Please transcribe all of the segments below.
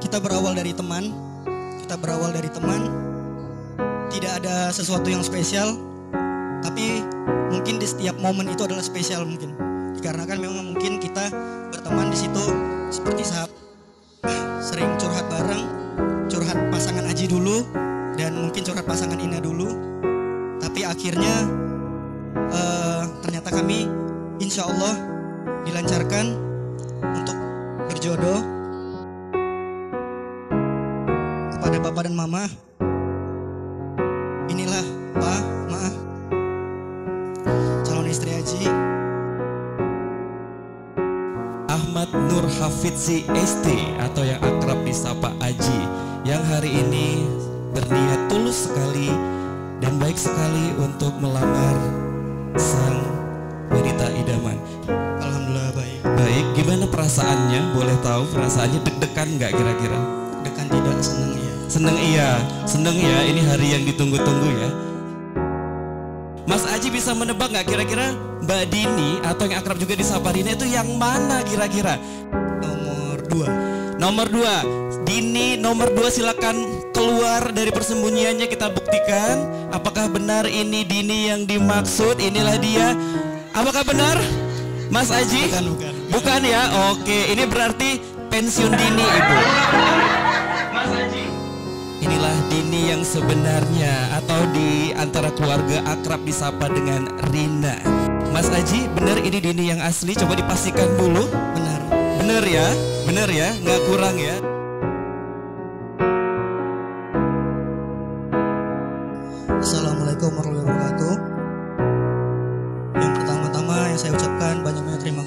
Kita berawal dari teman, kita berawal dari teman. Tidak ada sesuatu yang spesial, tapi mungkin di setiap momen itu adalah spesial mungkin. Dikarenakan memang mungkin kita berteman di situ seperti sahab sering curhat bareng, curhat pasangan Aji dulu dan mungkin curhat pasangan Ina dulu. Tapi akhirnya eh, ternyata kami insya Allah dilancarkan untuk berjodoh kepada bapak dan mama. Inilah Pak, Ma, calon istri Aji. Ahmad Nur Hafidzi ST atau yang akrab disapa Aji yang hari ini berniat tulus sekali dan baik sekali untuk melamar sang wanita idaman. Baik. Gimana perasaannya? Boleh tahu perasaannya deg-degan nggak kira-kira? Dekan tidak senang ya. Seneng iya, seneng ya. Ini hari yang ditunggu-tunggu ya. Mas Aji bisa menebak nggak kira-kira Mbak Dini atau yang akrab juga disapa Rina itu yang mana kira-kira? Nomor dua. Nomor dua, Dini nomor dua silakan keluar dari persembunyiannya kita buktikan apakah benar ini Dini yang dimaksud inilah dia apakah benar Mas Aji Bukan, bukan. Bukan ya? Oke ini berarti pensiun Dini ibu. Mas Aji inilah Dini yang sebenarnya atau di antara keluarga akrab disapa dengan Rina. Mas Aji benar ini Dini yang asli? Coba dipastikan dulu. Benar. Bener ya, bener ya, nggak kurang ya. Assalamualaikum warahmatullahi wabarakatuh.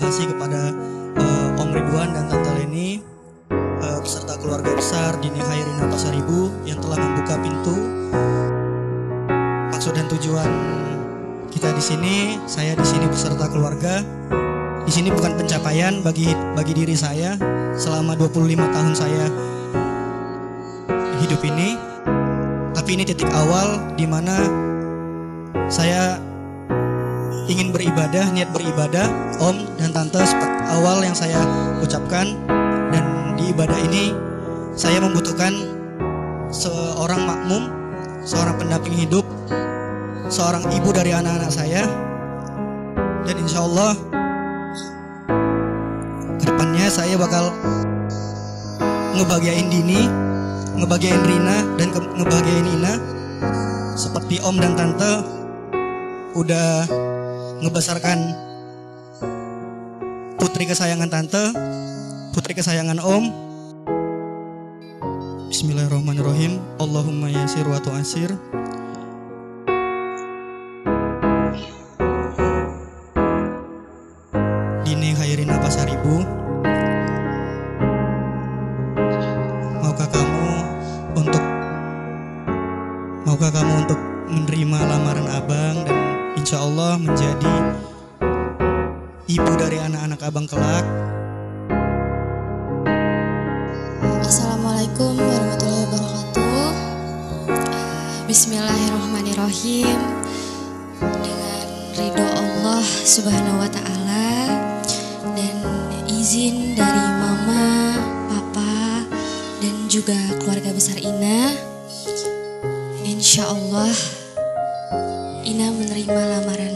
Kasih kepada eh, Om Ridwan dan Tante Leni eh, beserta keluarga besar Dini Khairina Pasaribu yang telah membuka pintu. Maksud dan tujuan kita di sini, saya di sini beserta keluarga. Di sini bukan pencapaian bagi bagi diri saya selama 25 tahun saya hidup ini, tapi ini titik awal di mana saya ingin beribadah, niat beribadah, Om dan Tante awal yang saya ucapkan. Dan di ibadah ini saya membutuhkan seorang makmum, seorang pendamping hidup, seorang ibu dari anak-anak saya. Dan insya Allah ke depannya saya bakal ngebahagiain Dini, ngebahagiain Rina dan ngebahagiain Ina. Seperti Om dan Tante udah ngebesarkan putri kesayangan Tante, putri kesayangan Om. Bismillahirrahmanirrahim. Allahumma yasir wa tu'asir. Dini Khairina Pasaribu. Maukah kamu untuk Maukah kamu untuk menerima lamaran abang dan insya Allah menjadi ibu dari anak-anak abang kelak? Assalamualaikum warahmatullahi wabarakatuh. Bismillahirrahmanirrahim. Dengan ridho Allah Subhanahu wa taala dan izin dari mama, papa dan juga keluarga besar Ina. Insya Allah Ina menerima lamaran